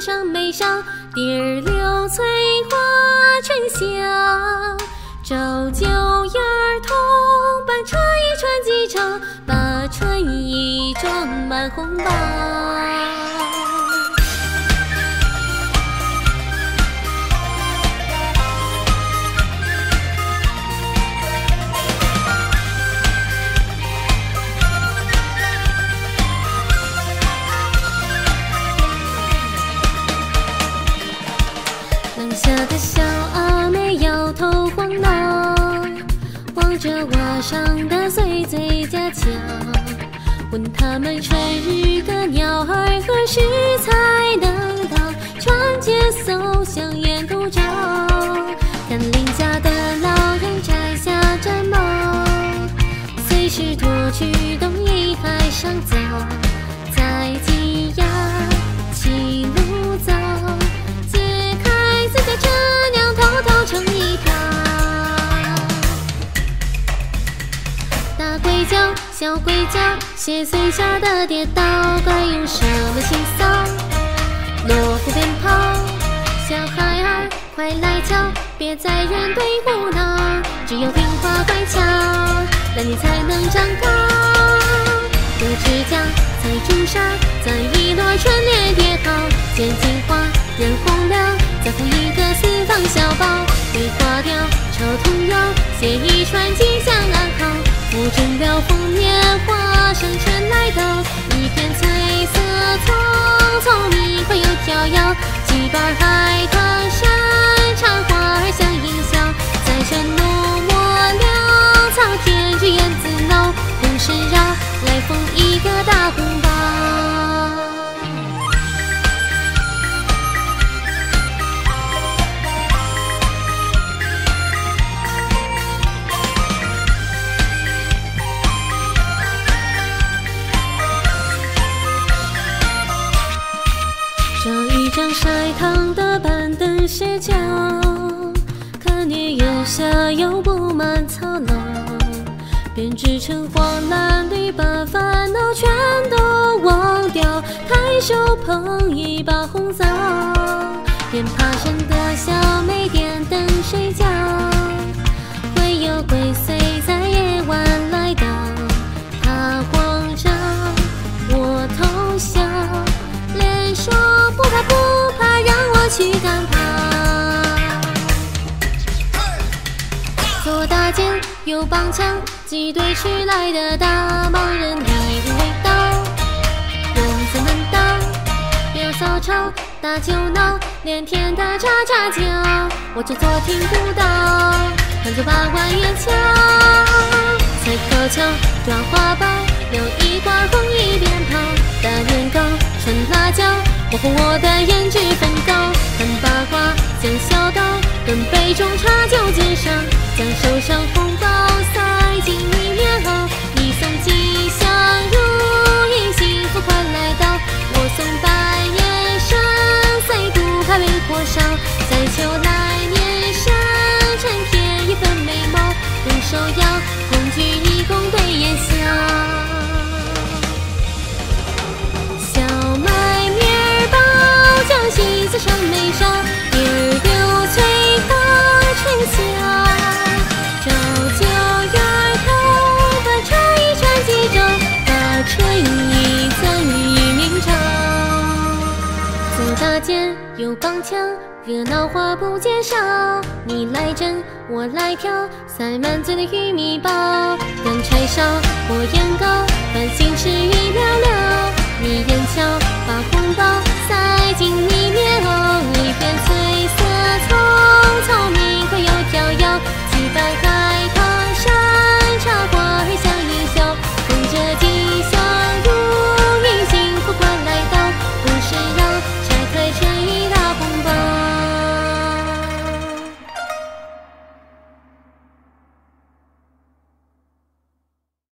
上眉梢，蝶儿柳翠花沉香。照旧眼儿童伴春意传几场，把春意装满红包。我的小阿妹摇头晃脑，望着瓦上的碎碎家巧，问他们春日的鸟儿何时才能到？船接叟香烟独照，看邻家的老人摘下毡帽，随时脱去冬衣海上走，在鬼叫，小鬼叫，邪祟吓得跌倒，该用什么清扫？锣鼓鞭炮，小孩儿快来瞧，别在人堆胡闹，只有听话乖巧，那你才能长高。割指甲，采朱砂，在一朵春联叠好，剪金花，染红了。再缝一个四方小包，梅花雕，绸童谣，写一串吉祥。不准了丰年花，生春来到，一片翠色葱葱，蜜花又飘摇，几瓣海棠山茶花儿相映笑，在这浓墨潦草，天之燕子闹，红绳绕，来封一个大红包。板凳斜角，看你右下又布满草楼，编织成黄蓝绿，把烦恼全都忘掉。抬手捧一把红枣，边爬山的小妹点灯睡觉，会有鬼祟在夜晚来到，他慌张，我偷笑，连说不怕不怕，让我。去赶跑，有，帮腔，几对迟来的大忙人，一路围道，用怎门道？别骚吵，大酒闹，连天的喳喳叫，我这左听不到，看着八万元桥，踩高跷，抓花苞，有一花红一边跑，大年糕，穿辣椒，我和我的胭脂粉膏。看八卦，讲小道，跟杯中茶酒肩上，将手上红共举一共对眼笑。西子上眉梢，叶儿柳翠花沉香。照旧院头，把春意传几招，把春意赠与明朝。左搭肩，右绑枪，热闹话不减少。我来挑，塞满嘴的玉米包。干柴烧，火焰高，繁星吃一寥寥。你眼角，